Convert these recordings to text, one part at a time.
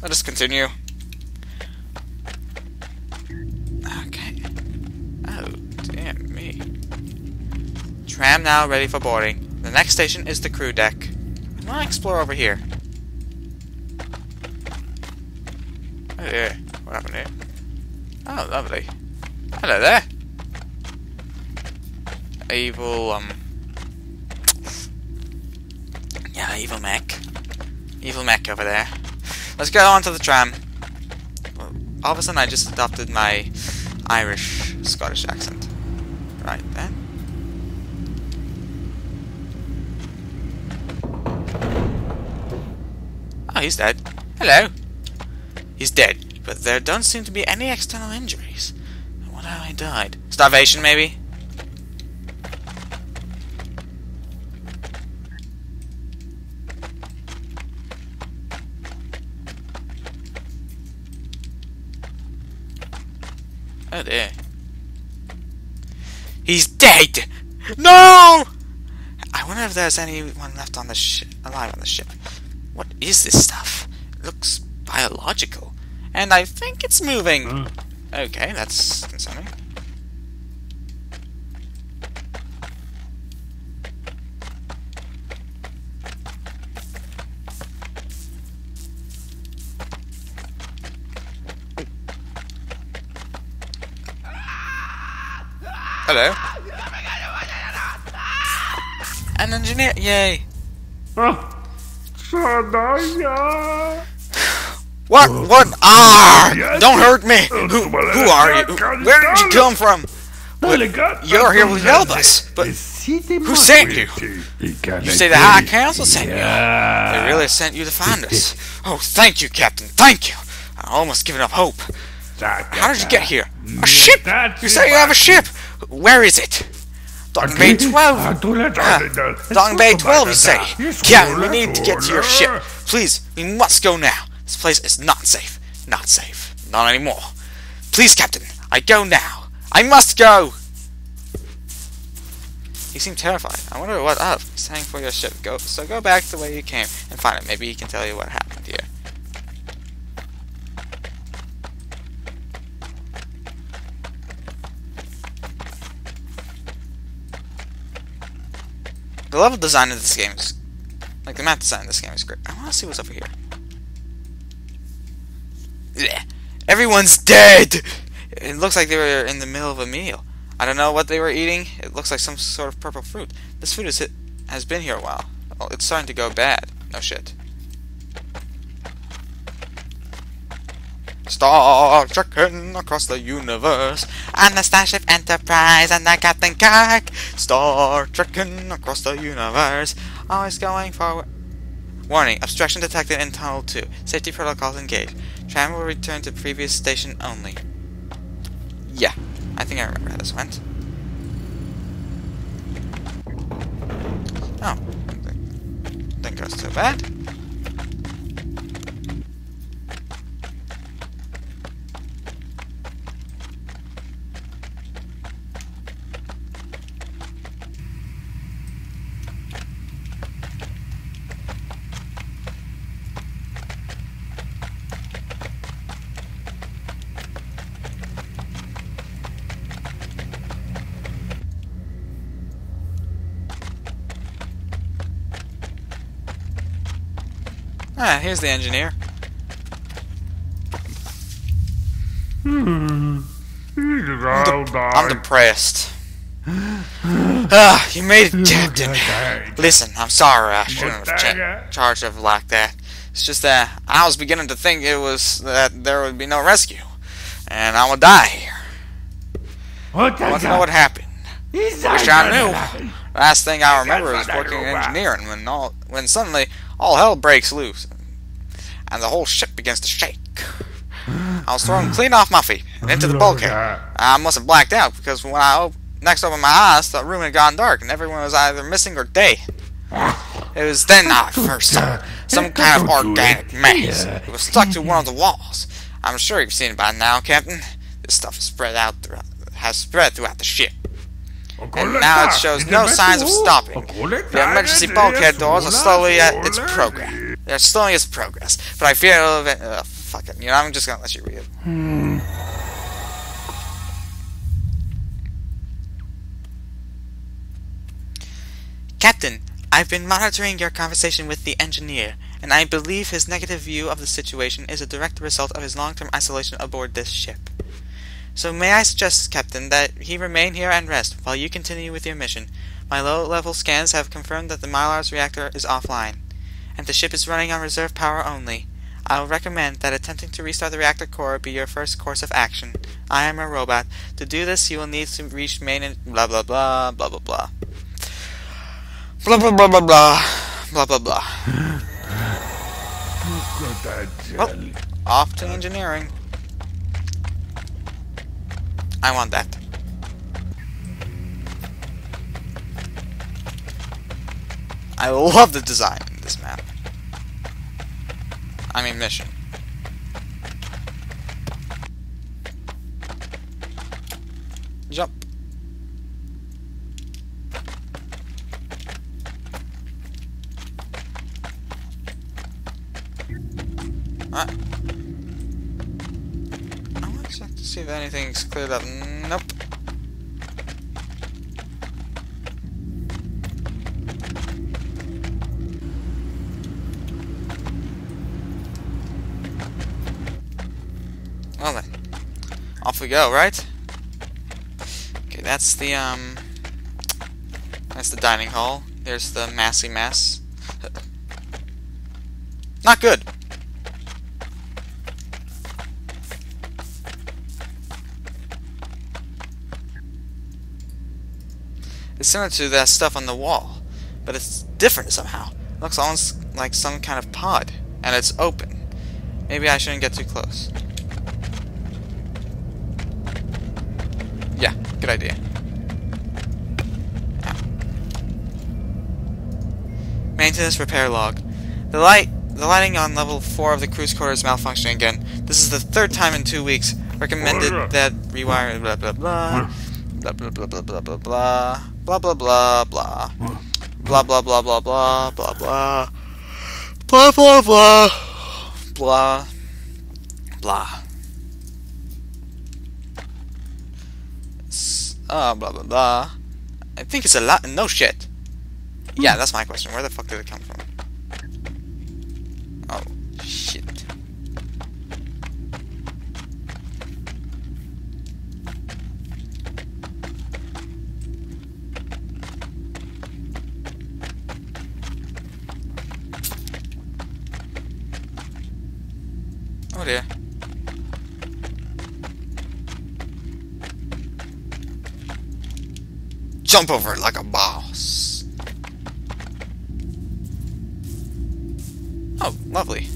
Let us continue. Okay. Oh, dear me. Tram now ready for boarding. The next station is the crew deck. I want to explore over here. Oh dear. What happened here? Oh, lovely. Hello there. Evil, um... Yeah, evil mech. Evil mech over there. Let's go on to the tram. All of a sudden I just adopted my Irish Scottish accent. Right then. Oh, he's dead. Hello. He's dead, but there don't seem to be any external injuries. I wonder how he died. Starvation, maybe? Oh dear. He's dead! No! I wonder if there's anyone left on the ship, alive on the ship. What is this stuff? It looks biological. And I think it's moving. Hmm. Okay, that's concerning. Hello. An engineer, yay. What? What? Ah! Don't hurt me! Who, who are you? Where did you come from? You're here to help us, but who sent you? You say the High Council sent you. They really sent you to find us. Oh, thank you, Captain. Thank you. I almost given up hope. How did you get here? A ship? You say you have a ship? Where is it? Docking Bay 12. Ah, Docking Bay 12, you say? Captain, we need to get to your ship. Please, we must go now. This place is not safe. Not safe. Not anymore. Please, Captain, I go now. I must go! He seemed terrified. I wonder what up. He's saying for your ship. Go so go back the way you came and find it. Maybe he can tell you what happened here. The level design of this game is like the map design of this game is great. I want to see what's over here. Blech. Everyone's dead! It looks like they were in the middle of a meal. I don't know what they were eating. It looks like some sort of purple fruit. This food is, has been here a while. Well, it's starting to go bad. No shit. Star trekking across the universe on the Starship Enterprise and the Captain Kirk. Star trekking across the universe, oh, always going forward. Warning: obstruction detected in Tunnel 2. Safety protocols engaged. Tram will return to previous station only. Yeah, I think I remember how this went. Oh, didn't it too bad. Ah, here's the engineer. Hmm. I'm, de I'm depressed. ah, you made it, Captain. Listen, I'm sorry I shouldn't have cha charged of like that. It's just that I was beginning to think it was that there would be no rescue, and I would die here. I want to know what happened. I wish I knew. Last thing I remember is working engineering when all when suddenly all hell breaks loose, and the whole ship begins to shake. I was thrown clean off my feet and into the bulkhead. I must have blacked out because when I op next opened my eyes, the room had gone dark and everyone was either missing or dead. It was then I first saw some kind of organic mass. It was stuck to one of the walls. I'm sure you've seen it by now, Captain. This stuff has spread out throughout, has spread throughout the ship. And now it shows no signs of stopping. The emergency bulkhead doors are slowly at its program. They're slowing its progress, but I fear it. Uh, fuck it. You know, I'm just gonna let you read it. Hmm. Captain, I've been monitoring your conversation with the engineer, and I believe his negative view of the situation is a direct result of his long-term isolation aboard this ship. So may I suggest, Captain, that he remain here and rest, while you continue with your mission. My low-level scans have confirmed that the Mylar's reactor is offline, and the ship is running on reserve power only. I will recommend that attempting to restart the reactor core be your first course of action. I am a robot. To do this, you will need to reach main and blah blah blah blah blah blah. Blah blah blah blah blah blah blah blah. Well, off to engineering. I want that. I love the design in this map. I mean mission. Check to see if anything's cleared up. Nope. Well then, off we go, right? Okay, that's the, um, that's the dining hall. There's the massy mess. Not good! It's similar to that stuff on the wall, but it's different somehow. It looks almost like some kind of pod, and it's open. Maybe I shouldn't get too close. Yeah, good idea. Maintenance repair log. The light the lighting on level 4 of the cruise quarter is malfunctioning again. This is the third time in two weeks. Recommended that rewire blah blah blah. Blah blah blah blah blah blah blah. Blah blah blah blah. Blah blah blah blah blah blah blah. Blah blah blah. Blah. Blah. Uh, blah blah blah. I think it's a lot. No shit. Yeah, that's my question. Where the fuck did it come from? Jump over it like a boss. Oh, lovely.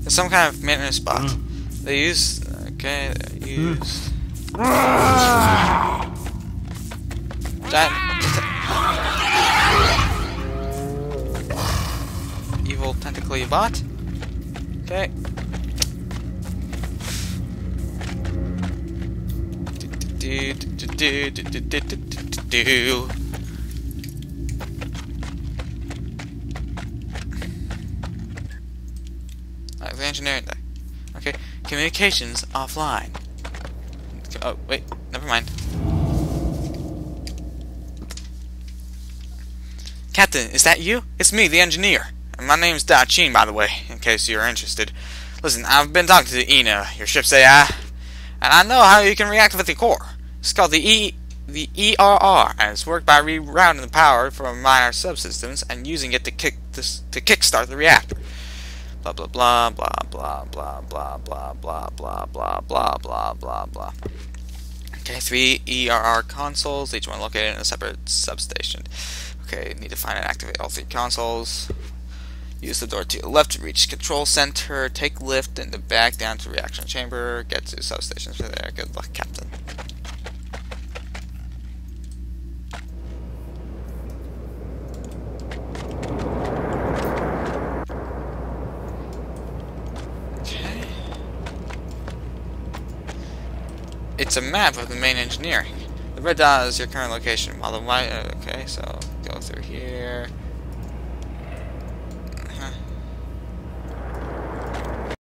There's some kind of maintenance spot. Mm. They use... Okay, they use... That... Evil tentacly bot. Okay. Do, do, do, like the engineering day. Okay, communications offline. Oh, wait, never mind. Captain, is that you? It's me, the engineer. And my name's Da Chin, by the way, in case you're interested. Listen, I've been talking to Ina, your ship's AI, and I know how you can react with the core. It's called the E the ERR, and it's worked by rerouting the power from Mylar subsystems and using it to kick this to kickstart the reactor. Blah blah blah blah blah blah blah blah blah blah blah blah blah blah blah. Okay, three ERR consoles, each one located in a separate substation. Okay, need to find and activate all three consoles. Use the door to left to reach control center. Take lift in the back down to reaction chamber. Get to substations for there. Good luck, Captain. Okay. It's a map of the main engineering. The red dot is your current location, while the white... Uh, okay, so go through here.